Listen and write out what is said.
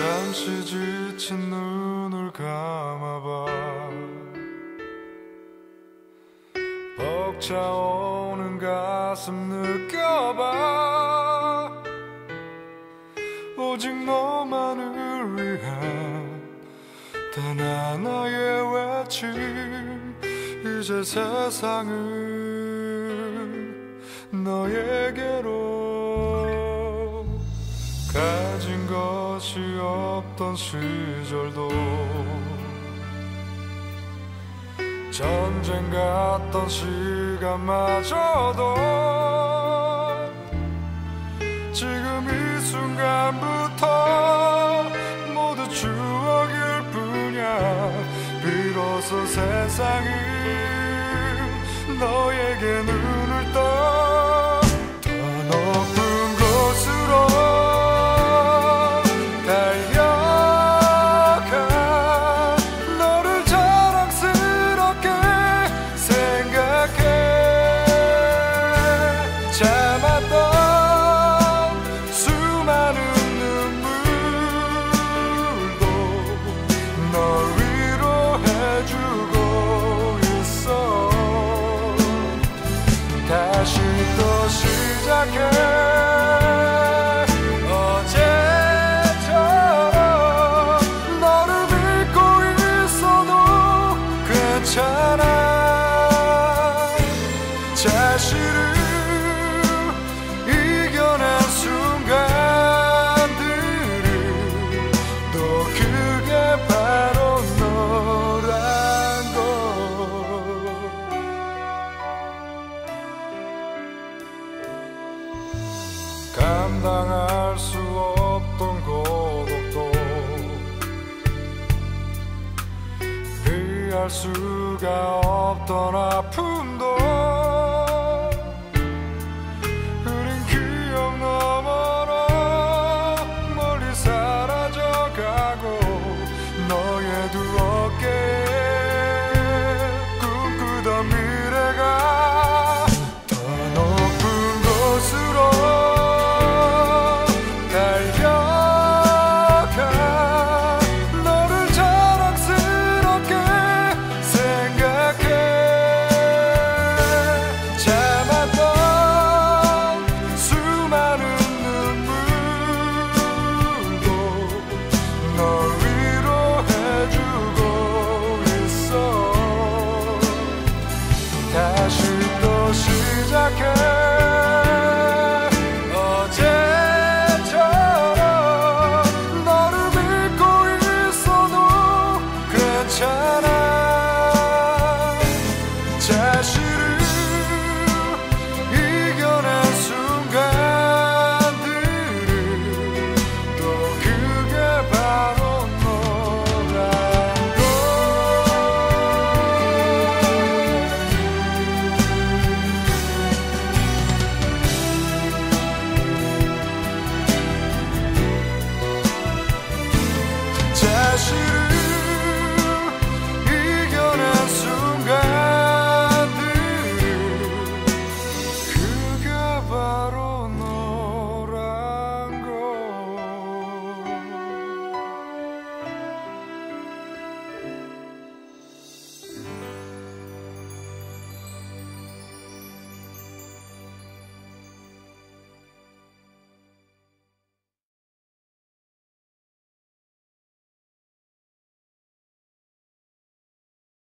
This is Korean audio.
잠시 지친 눈을 감아봐. 벅차오는 가슴 느껴봐. 오직 너만을 위한 단 하나의 외침. 이제 세상은 너에게로 것이 없던 시절도 전쟁 같던 시간마저도 지금 이 순간부터 모두 추억일 뿐이야. 비로소 세상이 너에게 눈을 떠 감당할 수 없던 고독도 피할 수가 없던 아픔도